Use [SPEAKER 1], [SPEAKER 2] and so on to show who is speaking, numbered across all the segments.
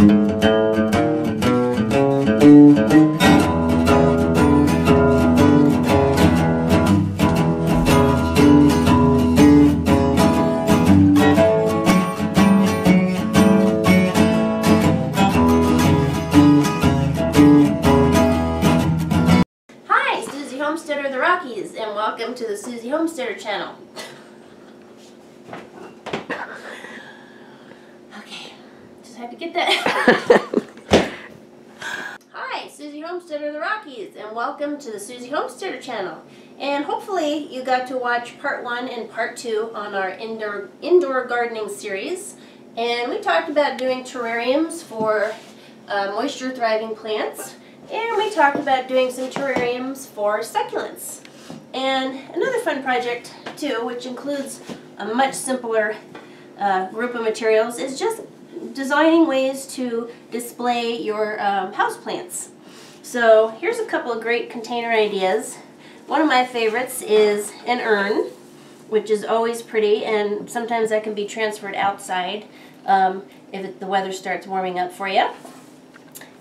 [SPEAKER 1] Hi, Suzy Homesteader of the Rockies, and welcome to the Suzy Homesteader channel. Okay, just had to get that. Hi, Suzy Homesteader of the Rockies, and welcome to the Suzy Homesteader channel. And hopefully you got to watch part one and part two on our indoor indoor gardening series. And we talked about doing terrariums for uh, moisture thriving plants. And we talked about doing some terrariums for succulents. And another fun project too, which includes a much simpler uh, group of materials, is just designing ways to display your um, houseplants. So here's a couple of great container ideas. One of my favorites is an urn, which is always pretty, and sometimes that can be transferred outside um, if the weather starts warming up for you.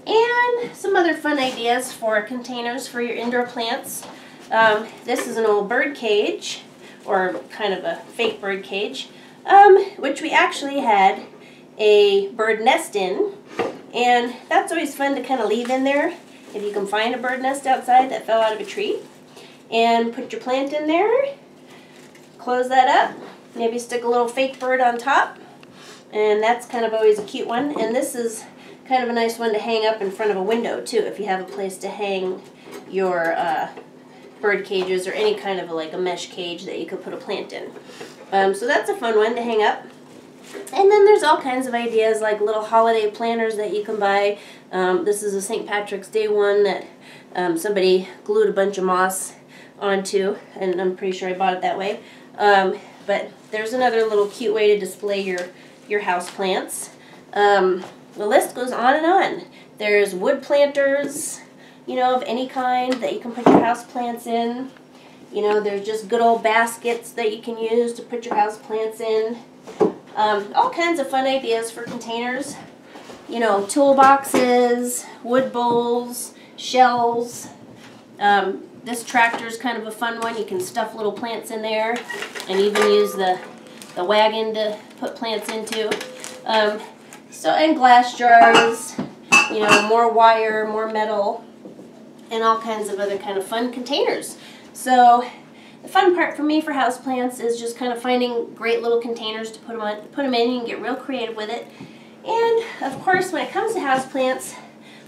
[SPEAKER 1] And some other fun ideas for containers for your indoor plants. Um, this is an old bird cage, or kind of a fake bird cage, um, which we actually had a bird nest in. And that's always fun to kind of leave in there if you can find a bird nest outside that fell out of a tree. And put your plant in there, close that up, maybe stick a little fake bird on top. And that's kind of always a cute one. And this is kind of a nice one to hang up in front of a window too if you have a place to hang your uh, bird cages or any kind of a, like a mesh cage that you could put a plant in. Um, so that's a fun one to hang up. And then there's all kinds of ideas like little holiday planners that you can buy. Um, this is a St. Patrick's Day one that um, somebody glued a bunch of moss onto, and I'm pretty sure I bought it that way. Um, but there's another little cute way to display your, your house plants. Um, the list goes on and on. There's wood planters, you know, of any kind that you can put your house plants in. You know, there's just good old baskets that you can use to put your house plants in. Um, all kinds of fun ideas for containers. You know, toolboxes, wood bowls, shells. Um, this tractor is kind of a fun one. You can stuff little plants in there and even use the, the wagon to put plants into. Um, so, and glass jars, you know, more wire, more metal, and all kinds of other kind of fun containers. So, the fun part for me for houseplants is just kind of finding great little containers to put them, on, put them in. Can get real creative with it. And, of course, when it comes to houseplants,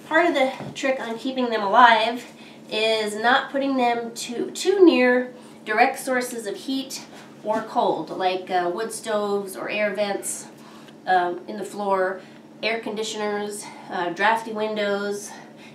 [SPEAKER 1] part of the trick on keeping them alive is not putting them too, too near direct sources of heat or cold, like uh, wood stoves or air vents um, in the floor, air conditioners, uh, drafty windows,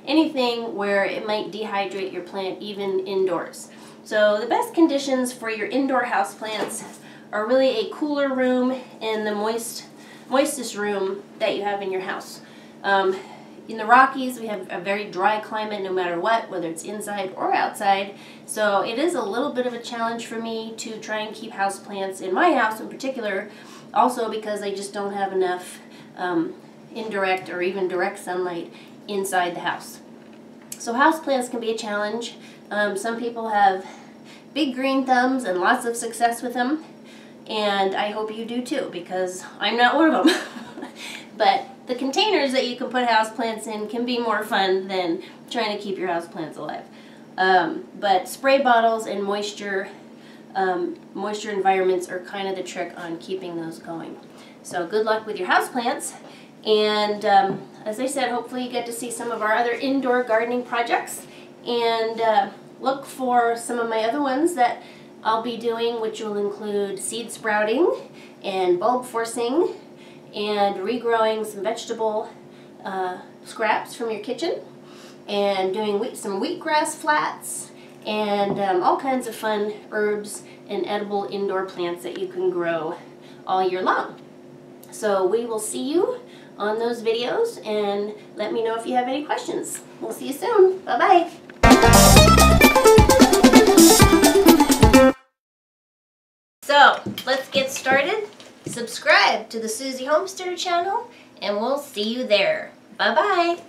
[SPEAKER 1] anything where it might dehydrate your plant even indoors. So the best conditions for your indoor house plants are really a cooler room and the moist, moistest room that you have in your house. Um, in the Rockies, we have a very dry climate no matter what, whether it's inside or outside. So it is a little bit of a challenge for me to try and keep house plants in my house in particular also because I just don't have enough um, indirect or even direct sunlight inside the house. So houseplants can be a challenge. Um, some people have big green thumbs and lots of success with them. And I hope you do too because I'm not one of them. but the containers that you can put houseplants in can be more fun than trying to keep your houseplants alive. Um, but spray bottles and moisture um, moisture environments are kind of the trick on keeping those going. So good luck with your houseplants. And um, as I said, hopefully you get to see some of our other indoor gardening projects. And uh, look for some of my other ones that I'll be doing, which will include seed sprouting and bulb forcing and regrowing some vegetable uh, scraps from your kitchen and doing wheat, some wheatgrass flats and um, all kinds of fun herbs and edible indoor plants that you can grow all year long. So we will see you on those videos and let me know if you have any questions. We'll see you soon. Bye-bye. So let's get started. Subscribe to the Suzy Homesteader channel and we'll see you there. Bye-bye.